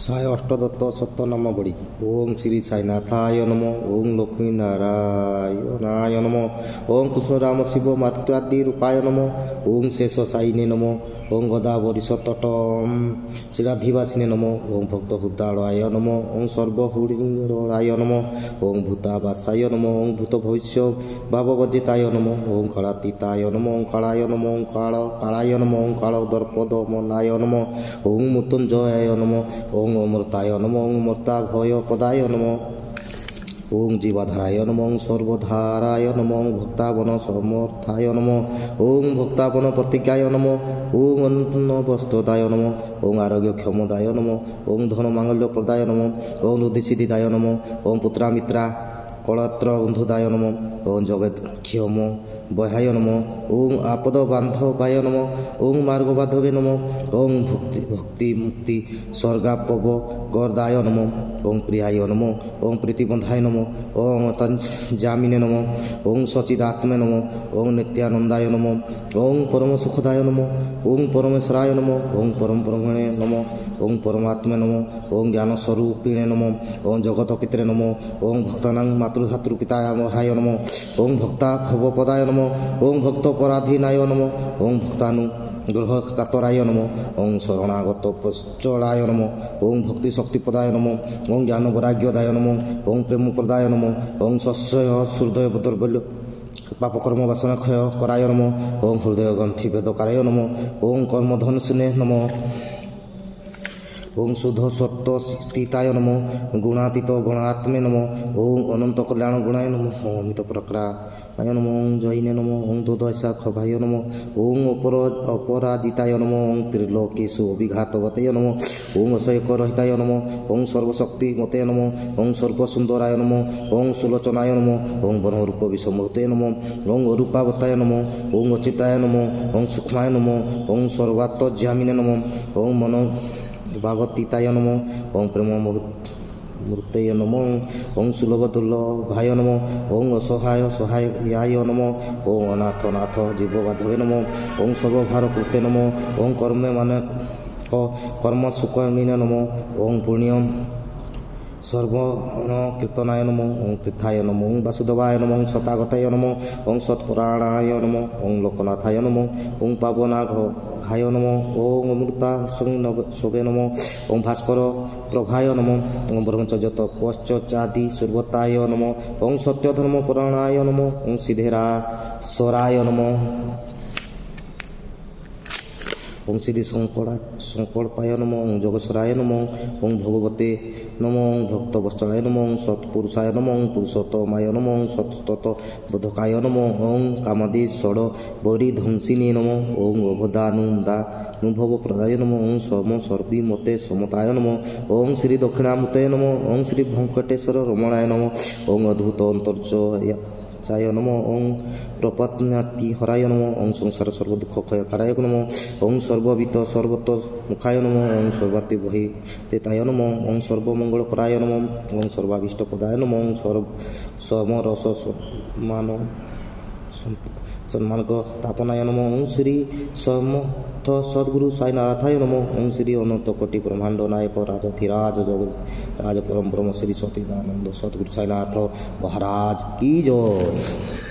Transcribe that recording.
ଶହେ ଅଷ୍ଟଦତ୍ତ ସତନାମ ବଡ଼ି ଓଂ ଶ୍ରୀ ସାଇନାଥାୟ ନମ ଓଂ ଲକ୍ଷ୍ମୀ ନାରାୟଣାୟ ନମ ଓଂ କୃଷ୍ଣରାମ ଶିବ ମାତ୍ରାଦି ରୂପାୟ ନମ ଓଂ ଶେଷ ସାଇନେ ନମ ଓଂ ଗଦାବରୀ ସତଟ ଶ୍ରୀରାଧିବାସିନେ ନମ ଓଂ ଭକ୍ତ ହୃଦାଳୟ ନମ ଓଂ ସର୍ବହୁଡ଼ାୟ ନମ ଓଂ ଭୂତାବାସାୟ ନମ ଓଂ ଭୂତ ଭବିଷ୍ୟ ଭାବବଜିତାୟ ନମ ଓଂ କଳାତୀତାୟ ନମ ଓଂ କାଳାୟ ନମ ଓଂ କାଳ କାଳାୟ ନମ ଓଂ କାଳ ଦର୍ପଦମନାୟ ନମ ଓଂ ମୃତ୍ୟୁଞ୍ଜୟାୟ ନମ ଓଂ ওং অমৃতায় নম ওং মর্তাভয় পদায় নম ওং জীবাধারায় নম ওং সর্বধারায় নম ওং ভক্তাবন সমর্থায় নম ওং ভক্তাবন প্রতীকায় নম ওং অনন্ত বস্ত্রদায় নম ওং আরোগ্য ক্ষমদায় নম ওং ধন মাঙ্গল্য প্রদায় নম ওং রুধিসিদ্ধিদায় নম ওং পুত্রামিত্রা কলত্র বন্ধুদায় নম ওং জগৎক্ষম বহায় নম ওং আপদ বান্ধবায় নম ওং মার্গবাধবে নম ওং ভক্তি ভক্তি মুক্তি স্বর্গাপব গর্দায় নম ওং প্রিয়ায় নম ওং প্রীতিবন্ধায় নম ওং তঞ্জামিনে নম ওং সচিদাত্মে নম ওং নিত্যানন্দায় নম ওং পরম সুখদায় নম ওং পরমেশ্বরায় নম ওং পরম ব্রহ্মণে নম ওং পরমাত্মে নম ওং জ্ঞানস্বরূপিণে নম ওং জগৎপিতরে নম ওং ভক্তানাং মাতৃধাতৃপিতায় মহায় নম ওং ভক্তা ভবপদায় নম ওং ভক্তপরাধীনায় নম ওং ভক্তানু গ্রহ কাতরায় নম ওং শরণাগত পশ্চরায় নম ওং ভক্তি শক্তিপদায় নম ওং জ্ঞান বৈরাগ্যদায় নম ওং প্রেমপ্রদায় নম ওং শস্যয় হৃদয় দৌর্বল্য পাপকর্ম বাসনা ক্ষয় করায় নম ওং হৃদয় গ্রন্থি বেদকারায় নম ওং কর্মধনুষ্ণে নম ওং শুদ্ধ সত্য স্থিতায় নম গুণাতীত গুণাত্মে নম ওং অনন্ত কল্যাণ গুণায় নম অমিত প্রক্রায় নম ওং জয়িনে নম ওং দোদশা খভায় নম ওং অপর অপরাজিতায় নম ওং ত্রিলোকেশু অভিঘাত অভিঘাতগতয় নম ওং অসয়ক রহিতায় নম ওং সর্বশক্তি মতে নম ওং সর্বসুন্দরায় নম ওং সুলোচনায় নম ওং বনরূপ বিসমৃতে নম ওং অরূপাবতায় নম ওং অচিতায় নম ওং সূক্ষ্মায় নম ওং সর্বাত্মজ্যামিনে নম ওং মন ଭାଗତିତାୟ ନମ ଓଂ ପ୍ରେମ ମୃତୟ ନମ ଓଂ ସୁଲଭ ଦୁର୍ଲଭ ନମ ଓଂ ଅସହାୟ ସହାୟ ନମ ଓଁ ଅନାଥ ନାଥ ଜୀବବାଧବେ ନମ ଓଂ ସର୍ବଭାର କୃତେ ନମ ଓଂ କର୍ମେ ମାନେ କର୍ମ ସୁକମିନ ନମ ଓଂ ପୁଣ୍ୟ সর্বণ কীর্তনায় নম ওং তীর্থায় নম ওং বাসুদেবায় নম ওং সতাগতায় নম ওং সৎপুরাণায় নম ওং লোকনাথায় নম ওং পাবনাঘ ঘায় নম ওং অমৃতা শোভে নম ওং ভাস্কর প্রভায় নম ওং ব্রহ্মচর্য তপশ্চাদি সুর্বতায় নম ওং সত্যধর্ম পুরাণায় নম ওং সিধেরা স্বরায় নম ওং শ্রী শঙ্করা শঙ্করপায় নম ওং যোগেশ্বরায় নম ওং ভগবতে নম ওং ভক্তবৎসলায় নম ওং সৎপুরুষায় নম ওং পুরুষোত্তমায় নম ওং সৎতত বোধকায় নম ওং কামাদি ষড় বৈরী ধ্বংসিনী নম ওং অবদানুদা অনুভব প্রদায় নম ওং সম সর্বী মতে সমতায় নম ওং শ্রী দক্ষিণামূর্তে নম ওং শ্রী ভঙ্কটেশ্বর রমণায় নম ওং অদ্ভুত চায় নম ওং, প্রপত্নাতি হরায় নম ওং, সংসার সর্বদুঃখ ক্ষয়কারায় নম ওং, সর্ববিত সর্বত মুখায় নম ওং, সর্বাতি বহি তেতায় নম ওং, সর্বমঙ্গল করায় নম ওং, সর্বাভীষ্ট পদায় নম ওং সর্ব সমরস সম্মান ସମ୍ମାନକ ସ୍ଥାପନାୟ ନମ ଓଁ ଶ୍ରୀ ସମର୍ଥ ସଦ୍ଗୁରୁ ସାଇନାଥାୟ ନମ ଓଁ ଶ୍ରୀ ଅନନ୍ତ କୋଟି ବ୍ରହ୍ମାଣ୍ଡ ନାୟକ ରାଜଧିରାଜ ଜଗ ରାଜ ପରମ ବ୍ରହ୍ମ ଶ୍ରୀ ସତୀଦାନନ୍ଦ ସଦ୍ଗୁରୁ ସାଇନାଥ ମହାରାଜ କି ଜୟ